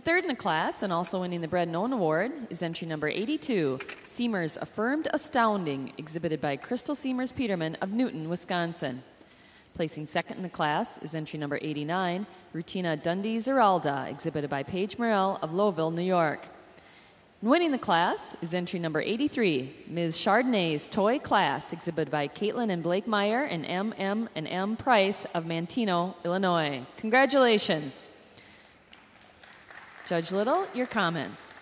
Third in the class and also winning the Bread Known Award is entry number 82, Seamers Affirmed Astounding, exhibited by Crystal Seamers Peterman of Newton, Wisconsin. Placing second in the class is entry number 89, Rutina Dundee Zeralda, exhibited by Paige Morell of Lowville, New York. And winning the class is entry number 83, Ms. Chardonnay's Toy Class, exhibited by Caitlin and Blake Meyer and M. M. and M. Price of Manteno, Illinois. Congratulations. Judge Little, your comments.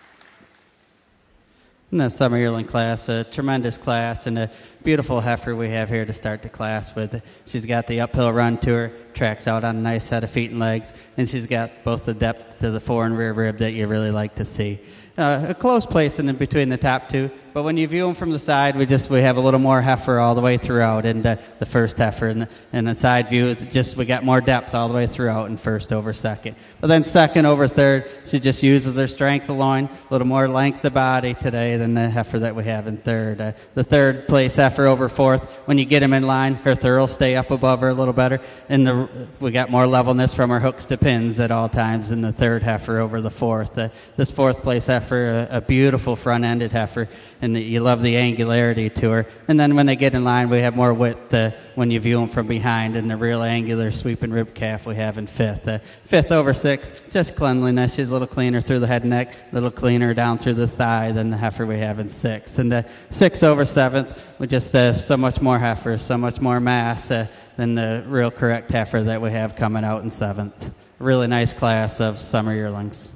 In the summer yearling class, a tremendous class and a beautiful heifer we have here to start the class with. She's got the uphill run to her, tracks out on a nice set of feet and legs, and she's got both the depth to the fore and rear rib that you really like to see. Uh, a close place in between the top two, but when you view them from the side, we just we have a little more heifer all the way throughout, and uh, the first heifer, and the, the side view, just we got more depth all the way throughout, and first over second. But then second over third, she just uses her strength alone, a little more length of body today than the heifer that we have in third. Uh, the third place heifer over fourth, when you get him in line, her thurl stay up above her a little better, and the, we got more levelness from her hooks to pins at all times in the third heifer over the fourth. Uh, this fourth place heifer, a, a beautiful front-ended heifer, and the, you love the angularity to her. And then when they get in line, we have more width uh, when you view them from behind, and the real angular sweeping rib calf we have in fifth. Uh, fifth over sixth, just cleanliness. She's a little cleaner through the head and neck, a little cleaner down through the thigh than the heifer we have in sixth. And uh, sixth over seventh, with just uh, so much more heifer, so much more mass uh, than the real correct heifer that we have coming out in seventh. Really nice class of summer yearlings.